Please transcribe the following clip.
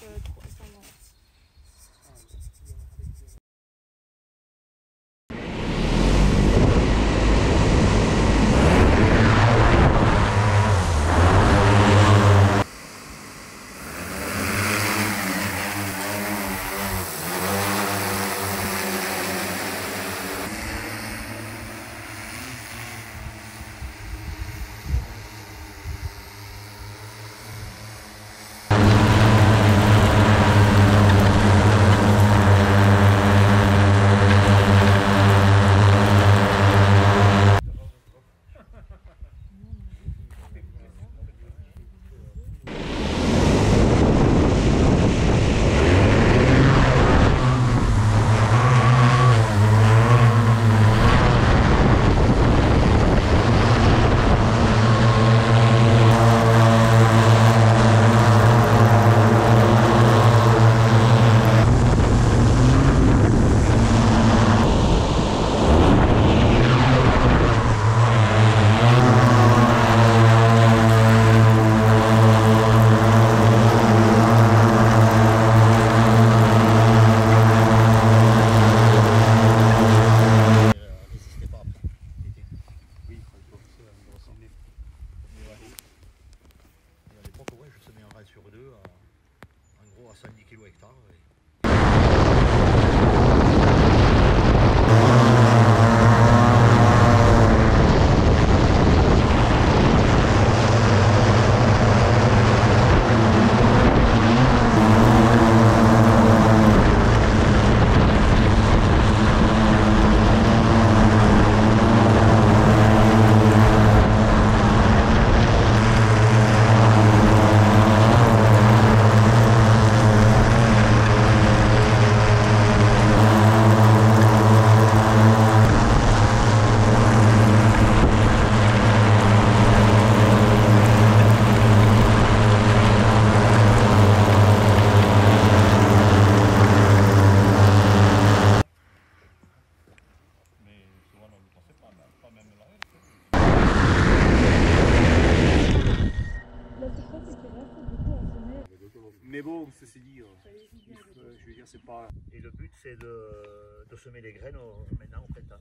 Good. 105 kg hectare. Et... Mais bon, ceci dit, faut- je veux dire, c'est pas. Et le but, c'est de, de semer les graines maintenant au printemps.